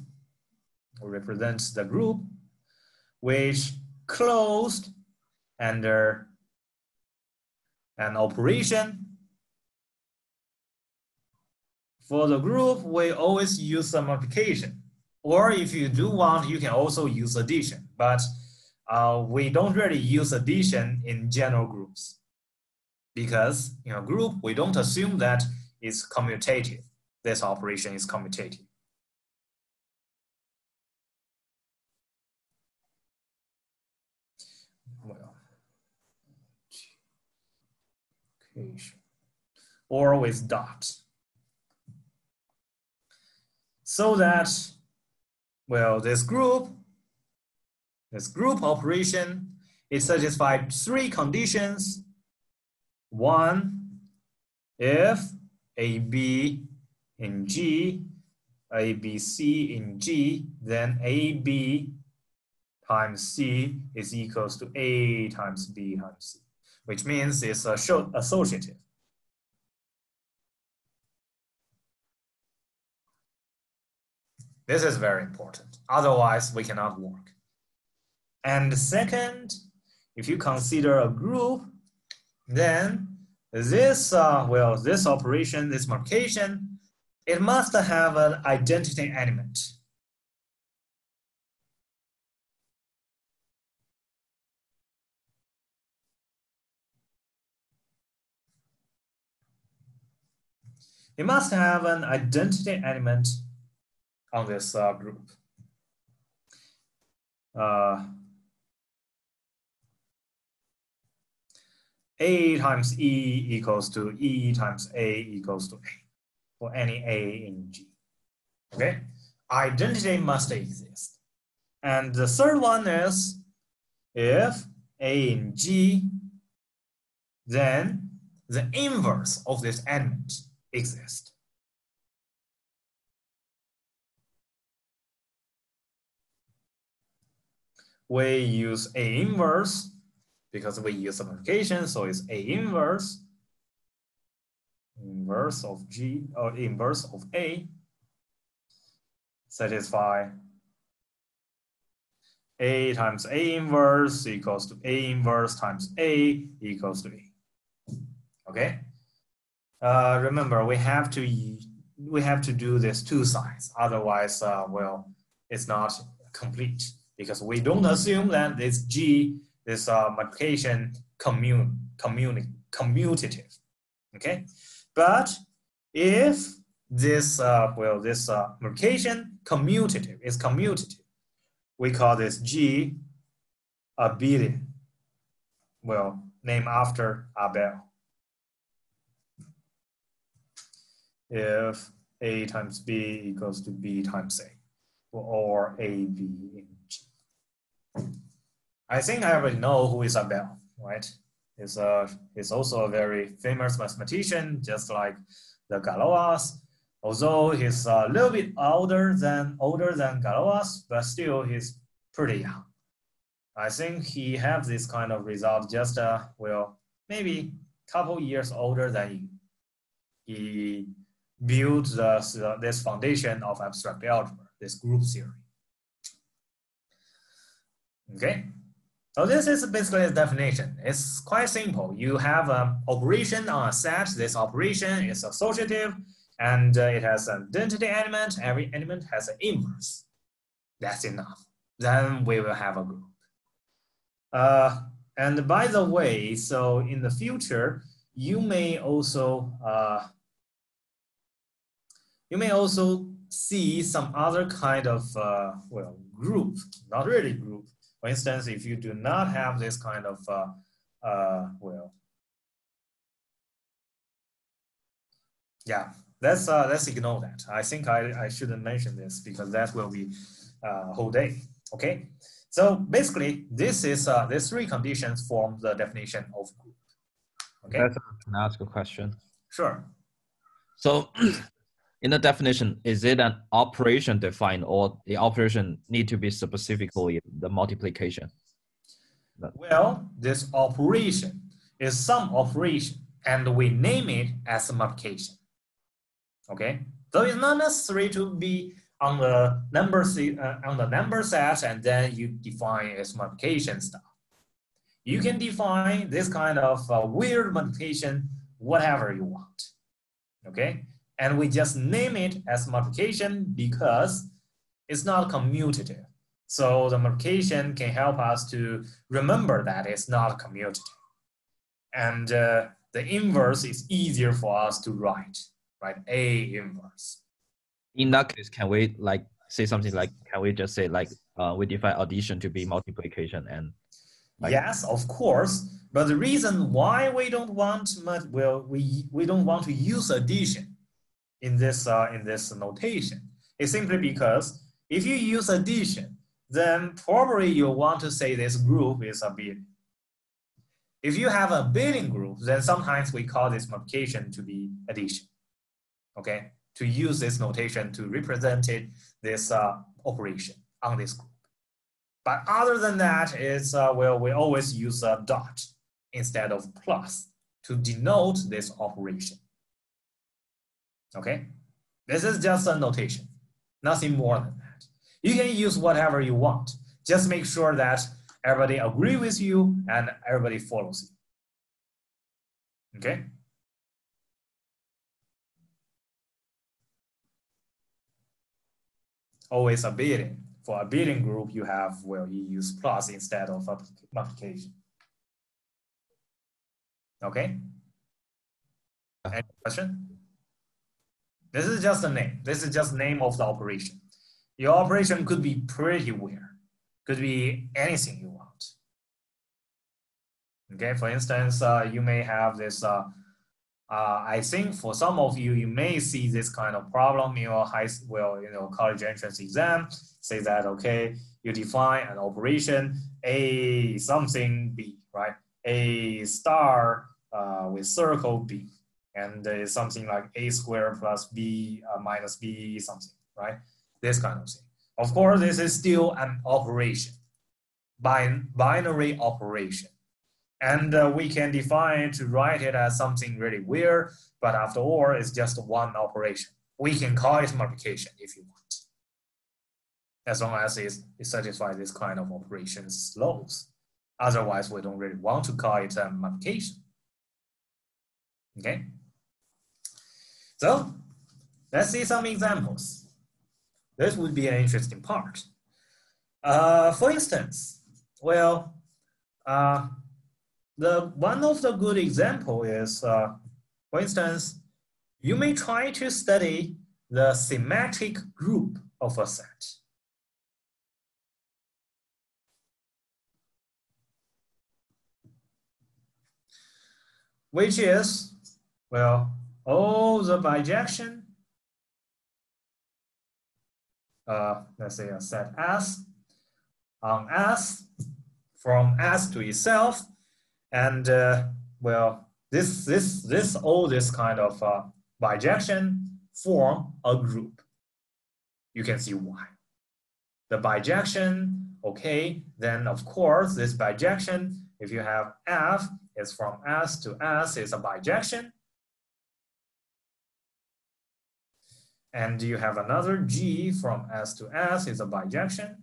S1: represents the group which closed under an operation For the group, we always use some multiplication. Or if you do want, you can also use addition. But uh, we don't really use addition in general groups. Because in a group, we don't assume that it's commutative. This operation is commutative. Or with dots so that, well, this group, this group operation, it satisfies three conditions. One, if AB in G, ABC in G, then AB times C is equals to A times B times C, which means it's a associative. This is very important. Otherwise, we cannot work. And second, if you consider a group, then this, uh, well, this operation, this multiplication, it must have an identity element. It must have an identity element on this uh, group. Uh, A times E equals to E times A equals to A for any A in G. Okay, identity must exist. And the third one is if A in G, then the inverse of this element exists. we use A inverse because we use multiplication, so it's A inverse, inverse of G, or inverse of A, satisfy A times A inverse equals to A inverse times A equals to A. Okay? Uh, remember, we have to we have to do this two sides. Otherwise, uh, well, it's not complete because we don't assume that this G, this uh, multiplication commune, commune, commutative, okay? But if this, uh, well, this uh, multiplication commutative is commutative, we call this G abelian, well, named after Abel. If A times B equals to B times A, or AB in I think I already know who is Abel, right? He's, a, he's also a very famous mathematician, just like the Galois. Although he's a little bit older than older than Galois, but still he's pretty young. I think he have this kind of result just uh, well maybe couple years older than you. He built the, this foundation of abstract algebra, this group theory. Okay, so this is basically the definition. It's quite simple. You have an operation on a set. This operation is associative and uh, it has an identity element. Every element has an inverse. That's enough. Then we will have a group. Uh, and by the way, so in the future, you may also uh, you may also see some other kind of uh, well group, not really group. For instance, if you do not have this kind of uh, uh, well, yeah, let's uh, let's ignore that. I think I, I shouldn't mention this because that will be uh, whole day. Okay, so basically, this is uh, these three conditions form the definition of group. Okay.
S2: That's, ask a question?
S1: Sure.
S2: So, in the definition, is it an operation defined, or the operation need to be specifically the multiplication?
S1: Well, this operation is some operation, and we name it as a multiplication. Okay, so it's not necessary to be on the number uh, on the number set, and then you define its multiplication stuff. You can define this kind of uh, weird multiplication whatever you want. Okay, and we just name it as multiplication because it's not commutative. So the multiplication can help us to remember that it's not commutative. And uh, the inverse is easier for us to write, right? A inverse
S2: in that case, can we like say something like, can we just say like, uh, we define addition to be multiplication and
S1: like, yes, of course. But the reason why we don't want well, we we don't want to use addition in this uh, in this notation is simply because if you use addition, then probably you want to say this group is a abelian. If you have a abelian group, then sometimes we call this multiplication to be addition. Okay, to use this notation to represent it, this uh, operation on this group. But other than that, it's, uh, well, we always use a dot instead of plus to denote this operation. Okay, this is just a notation, nothing more than that. You can use whatever you want. Just make sure that everybody agree with you and everybody follows you. Okay. always a abelian. For a abelian group, you have, well, you use plus instead of multiplication. Okay? Any question? This is just a name. This is just name of the operation. Your operation could be pretty weird. Could be anything you want. Okay, for instance, uh, you may have this uh, uh, I think for some of you, you may see this kind of problem in your high, well, you know, college entrance exam. Say that, okay, you define an operation A something B, right? A star uh, with circle B, and uh, something like A squared plus B uh, minus B something, right? This kind of thing. Of course, this is still an operation, bin binary operation. And uh, we can define to write it as something really weird, but after all, it's just one operation. We can call it multiplication if you want, as long as it, it satisfies this kind of operations laws. Otherwise, we don't really want to call it a multiplication. Okay? So, let's see some examples. This would be an interesting part. Uh, for instance, well, uh, the one of the good example is, uh, for instance, you may try to study the symmetric group of a set. Which is, well, all the bijection, uh, let's say a set S on S from S to itself and uh, well, this, this, this, all this kind of uh, bijection form a group. You can see why. The bijection, okay, then of course, this bijection if you have F is from S to S is a bijection. And you have another G from S to S is a bijection.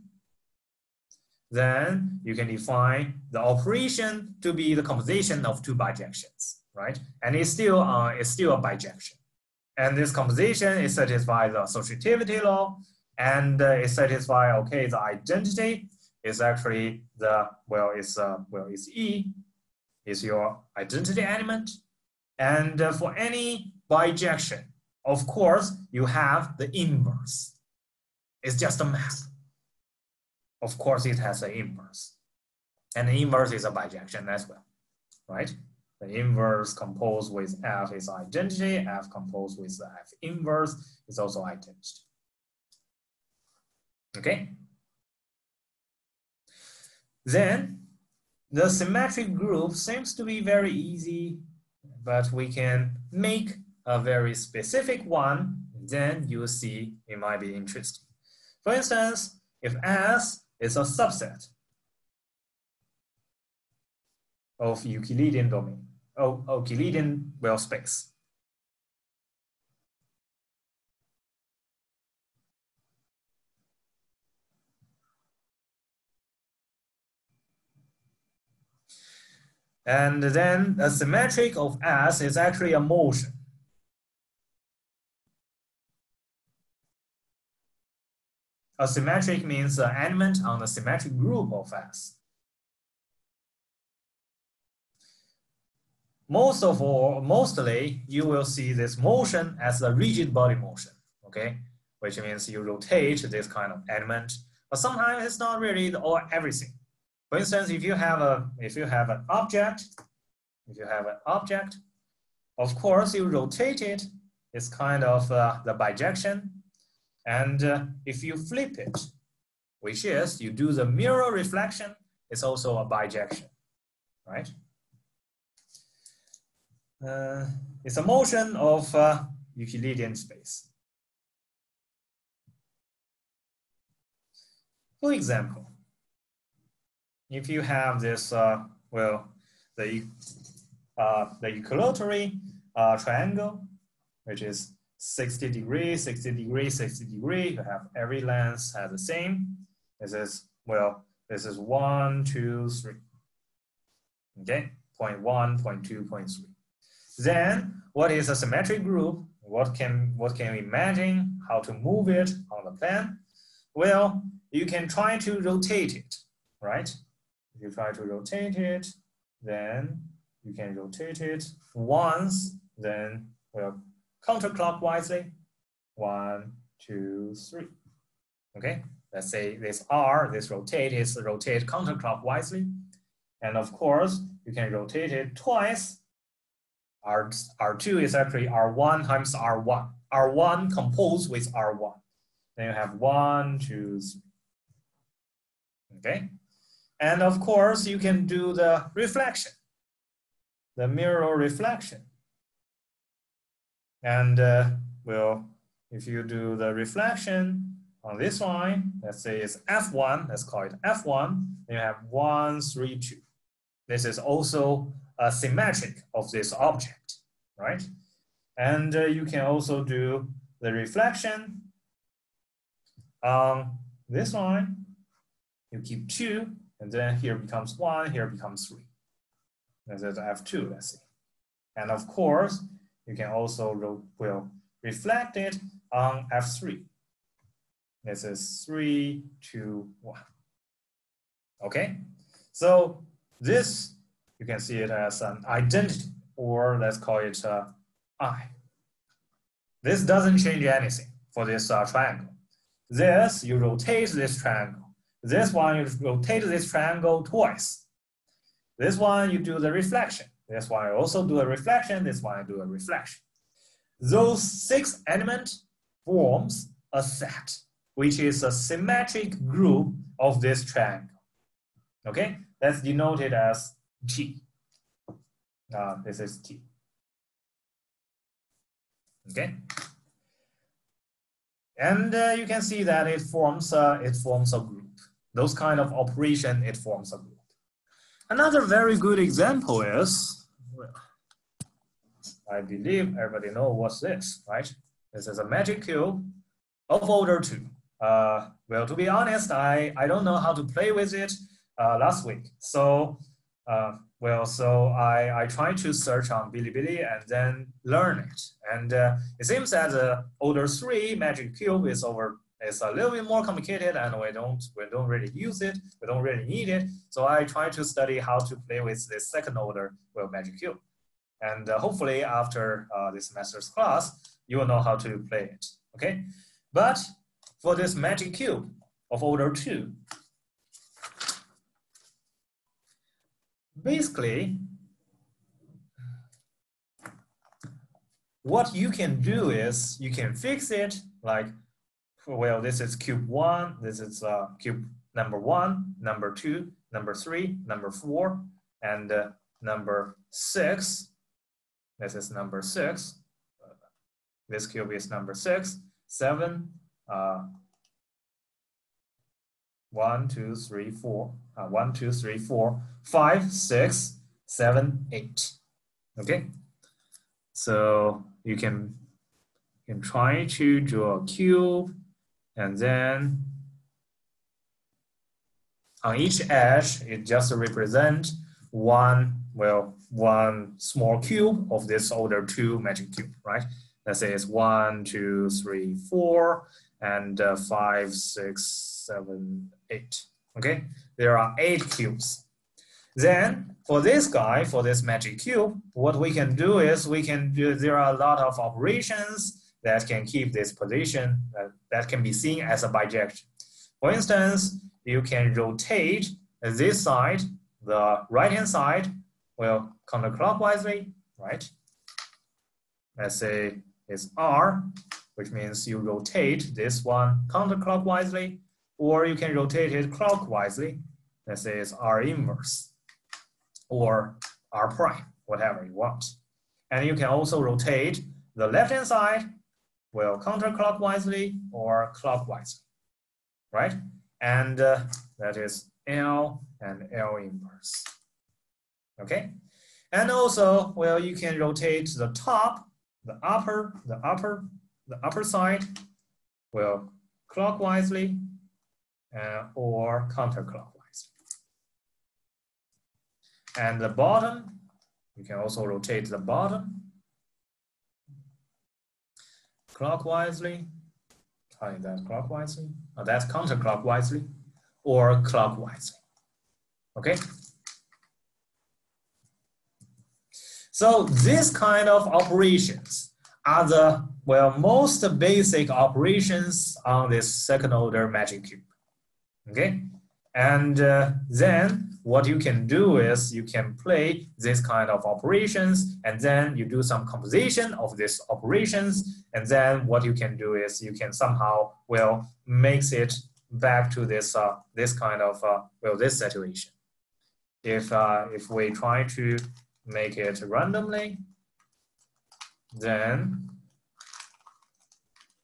S1: Then you can define the operation to be the composition of two bijections, right? And it's still, uh, it's still a bijection. And this composition is satisfy the associativity law and uh, it satisfy, okay, the identity is actually the, well, it's, uh, well, it's E is your identity element. And uh, for any bijection, of course, you have the inverse. It's just a map. Of course, it has an inverse. And the inverse is a bijection as well, right? The inverse composed with F is identity, F composed with F inverse is also identity. Okay? Then the symmetric group seems to be very easy, but we can make a very specific one, then you'll see it might be interesting. For instance, if S is a subset of Euclidean domain, of Euclidean well space, And then a symmetric of S is actually a motion. A symmetric means an element on the symmetric group of S. Most of all, mostly you will see this motion as a rigid body motion, okay? Which means you rotate this kind of element, but sometimes it's not really or everything. For instance, if you have a if you have an object, if you have an object, of course you rotate it. It's kind of uh, the bijection, and uh, if you flip it, which is you do the mirror reflection, it's also a bijection, right? Uh, it's a motion of uh, Euclidean space. For example, if you have this, uh, well, the, uh, the equilatory uh, triangle, which is 60 degrees, 60 degrees, 60 degree, you have every length has the same. This is, well, this is one, two, three. Okay, point one, point two, point three. Then what is a symmetric group? What can, what can we imagine? How to move it on the plan? Well, you can try to rotate it, right? If you try to rotate it, then you can rotate it once, then well, counterclockwise. One, two, three. Okay, let's say this R, this rotate is rotate counterclockwise. And of course, you can rotate it twice. R, R2 is actually R1 times R1. R1 composed with R1. Then you have one, two, three. Okay, and of course, you can do the reflection, the mirror reflection. And uh, well, if you do the reflection on this line, let's say it's F1, let's call it F1, then you have one, three, two. This is also a symmetric of this object, right? And uh, you can also do the reflection on this line. You keep two, and then here becomes one, here becomes three. And that's F2, let's see. And of course, you can also will reflect it on F3. This is three, two, one. Okay, so this, you can see it as an identity, or let's call it uh, I. This doesn't change anything for this uh, triangle. This, you rotate this triangle this one, you rotate this triangle twice. This one, you do the reflection. This why I also do a reflection. That's why I do a reflection. Those six elements forms a set, which is a symmetric group of this triangle. Okay, that's denoted as T. Uh, this is T. Okay. And uh, you can see that it forms a, it forms a group those kind of operation, it forms a group. Another very good example is, well, I believe everybody know what's this, right? This is a magic cube of order two. Uh, well, to be honest, I, I don't know how to play with it uh, last week. So, uh, well, so I, I tried to search on Bilibili and then learn it. And uh, it seems that the order three magic cube is over it's a little bit more complicated and we don't we don't really use it we don't really need it. So i try to study how to play with the second order well magic cube. And uh, hopefully after uh, this master's class you will know how to play it okay? But for this magic cube of order two basically what you can do is you can fix it like well, this is cube one, this is uh, cube number one, number two, number three, number four, and uh, number six. This is number six. This cube is number six, seven, uh, one, two, three, four, uh, one, two, three, four, five, six, seven, eight. Okay, so you can you can try to draw a cube and then on each edge, it just represents one, well, one small cube of this order two magic cube, right? Let's say it's one, two, three, four, and uh, five, six, seven, eight. Okay, there are eight cubes. Then for this guy, for this magic cube, what we can do is we can do, there are a lot of operations that can keep this position uh, that can be seen as a bijection. For instance, you can rotate this side, the right-hand side, well, counterclockwise, right? Let's say it's R, which means you rotate this one counterclockwise, or you can rotate it clockwise. Let's say it's R inverse, or R prime, whatever you want. And you can also rotate the left-hand side well, counterclockwise or clockwise, right? And uh, that is L and L inverse, okay? And also, well, you can rotate the top, the upper, the upper, the upper side, well, clockwise uh, or counterclockwise. And the bottom, you can also rotate the bottom clockwise, how is that clockwise? Oh, that's counterclockwise or clockwise. Okay. So this kind of operations are the, well, most basic operations on this second order magic cube. Okay. And uh, then what you can do is you can play this kind of operations and then you do some composition of these operations and then what you can do is you can somehow well makes it back to this uh, this kind of uh, well this situation. If uh, if we try to make it randomly then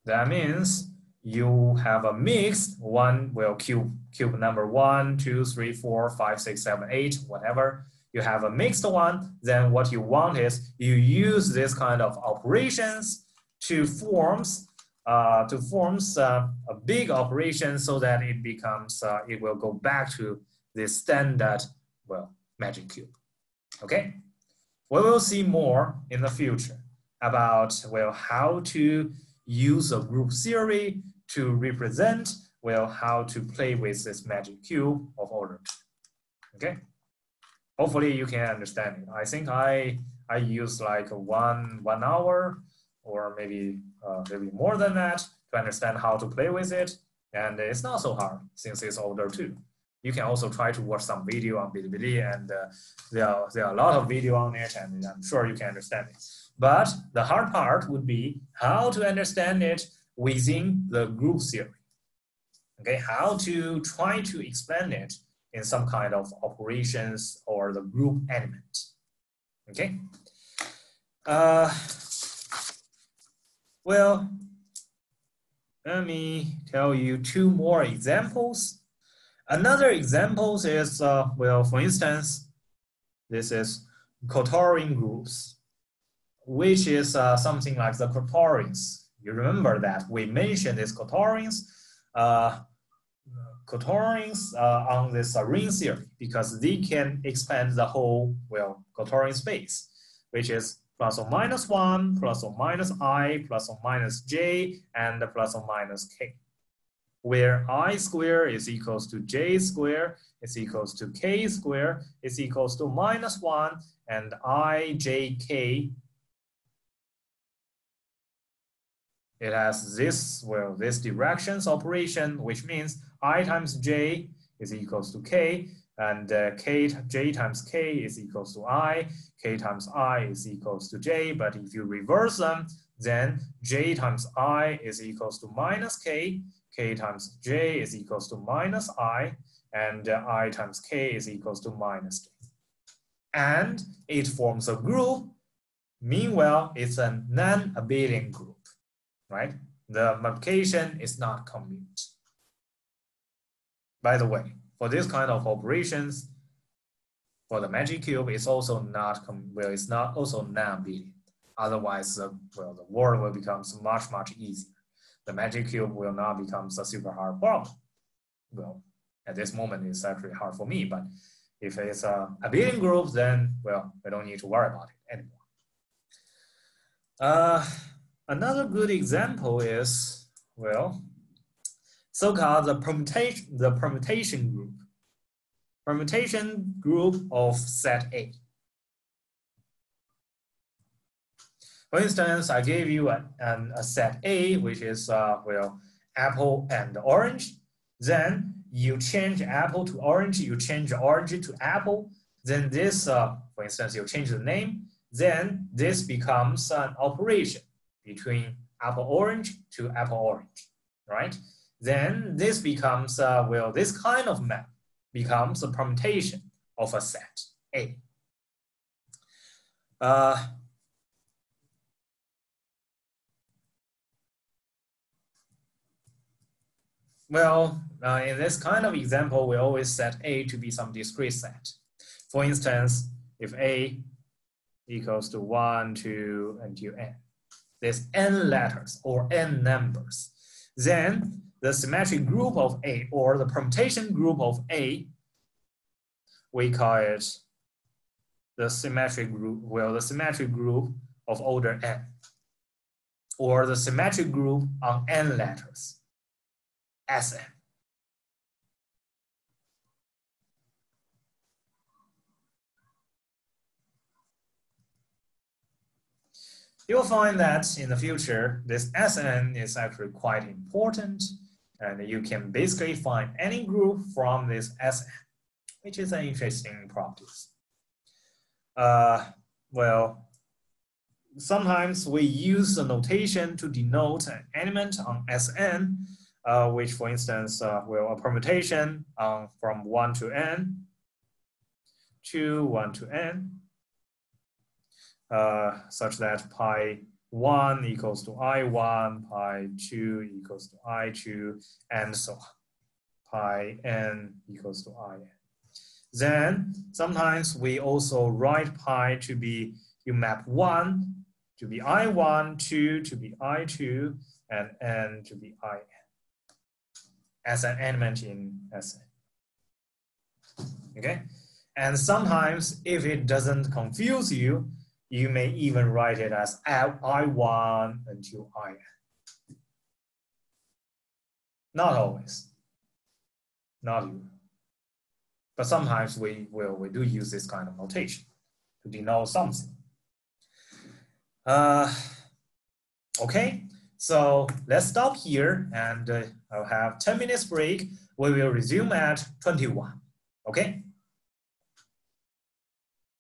S1: that means you have a mixed one well cube cube number one, two, three, four, five, six, seven, eight, whatever. You have a mixed one, then what you want is you use this kind of operations to forms uh, to forms uh, a big operation so that it becomes uh, it will go back to the standard well magic cube. Okay, we will see more in the future about well how to use a group theory to represent well how to play with this magic cube of order Okay, hopefully you can understand it. I think I I use like one one hour or maybe uh, maybe more than that to understand how to play with it, and it's not so hard since it's order two. You can also try to watch some video on Bilibili, and uh, there are there are a lot of video on it, and I'm sure you can understand it. But the hard part would be how to understand it within the group theory okay, how to try to explain it in some kind of operations or the group element, okay? Uh, well, let me tell you two more examples. Another example is, uh, well, for instance, this is quaternion groups, which is uh, something like the quaternions. You remember that we mentioned these quaternions, uh, quaternions uh, on this uh, ring theory because they can expand the whole, well, quaternion space, which is plus or minus one, plus or minus i, plus or minus j, and plus or minus k where i square is equals to j square is equals to k square is equals to minus 1 and ijk it has this well this directions operation which means i times j is equals to k and uh, k j times k is equals to i k times i is equals to j but if you reverse them then j times i is equals to minus k k times j is equals to minus i, and uh, i times k is equals to minus j. And it forms a group. Meanwhile, it's a non-abelian group, right? The multiplication is not commute. By the way, for this kind of operations, for the magic cube, it's also not well, it's not also non-abelian. Otherwise, uh, well, the world will become much much easier the magic cube will not become a super hard problem. Well, at this moment, it's actually hard for me, but if it's a abelian group, then, well, we don't need to worry about it anymore. Uh, another good example is, well, so-called the permutation, the permutation group. Permutation group of set A. For instance, I gave you a, an, a set A, which is, uh, well, apple and orange. Then you change apple to orange, you change orange to apple. Then this, uh, for instance, you change the name. Then this becomes an operation between apple orange to apple orange, right? Then this becomes, uh, well, this kind of map becomes a permutation of a set A. Uh, Well, uh, in this kind of example, we always set A to be some discrete set. For instance, if A equals to 1, 2, until n, there's n letters or n numbers, then the symmetric group of A or the permutation group of A, we call it the symmetric group, well, the symmetric group of order n, or the symmetric group on n letters. Sn. You'll find that in the future, this Sn is actually quite important, and you can basically find any group from this Sn, which is an interesting property. Uh, well, sometimes we use the notation to denote an element on Sn, uh, which for instance, uh, will a permutation um, from one to n to one to n, uh, such that pi one equals to i1, pi two equals to i2, and so on. Pi n equals to in. Then sometimes we also write pi to be, you map one to be i1, two to be i2, and n to be in as an element in Sn. Okay, and sometimes if it doesn't confuse you, you may even write it as I1 until IN. Not always, not you. But sometimes we will we do use this kind of notation to denote something. Uh, okay, so let's stop here and uh, I'll have 10 minutes break. We will resume at 21. Okay?